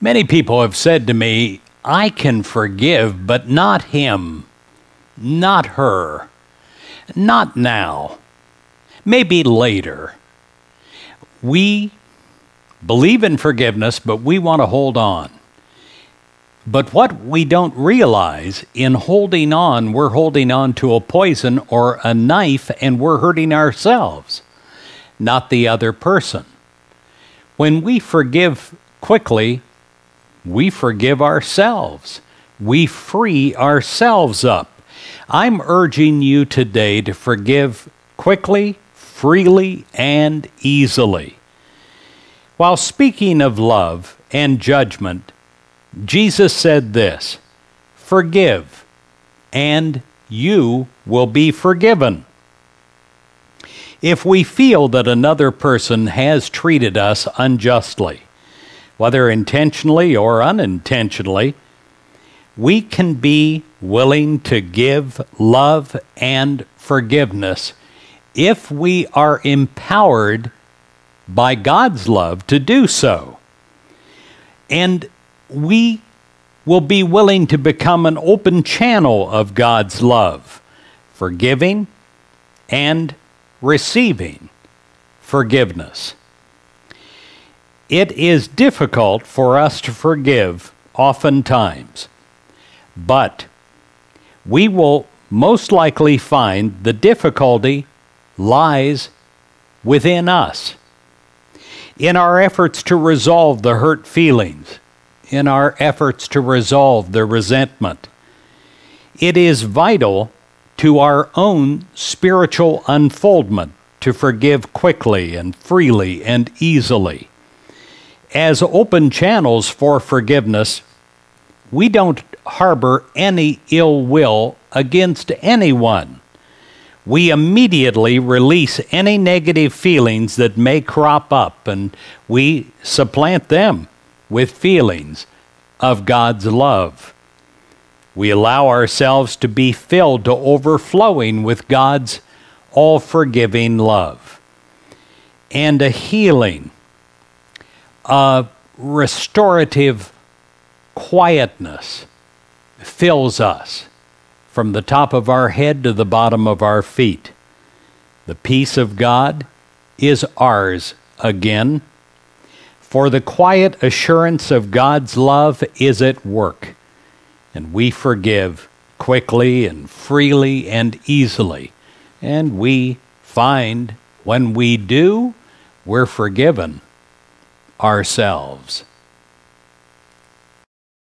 Many people have said to me, I can forgive, but not him, not her, not now, maybe later. We believe in forgiveness, but we want to hold on. But what we don't realize in holding on, we're holding on to a poison or a knife and we're hurting ourselves, not the other person. When we forgive quickly, we forgive ourselves. We free ourselves up. I'm urging you today to forgive quickly, freely, and easily. While speaking of love and judgment, Jesus said this Forgive, and you will be forgiven. If we feel that another person has treated us unjustly, whether intentionally or unintentionally, we can be willing to give love and forgiveness if we are empowered by God's love to do so. And we will be willing to become an open channel of God's love, forgiving and receiving forgiveness. It is difficult for us to forgive oftentimes, but we will most likely find the difficulty lies within us. In our efforts to resolve the hurt feelings, in our efforts to resolve the resentment, it is vital to our own spiritual unfoldment to forgive quickly and freely and easily as open channels for forgiveness, we don't harbor any ill will against anyone. We immediately release any negative feelings that may crop up and we supplant them with feelings of God's love. We allow ourselves to be filled to overflowing with God's all forgiving love and a healing a restorative quietness fills us from the top of our head to the bottom of our feet. The peace of God is ours again, for the quiet assurance of God's love is at work, and we forgive quickly and freely and easily. And we find when we do, we're forgiven ourselves.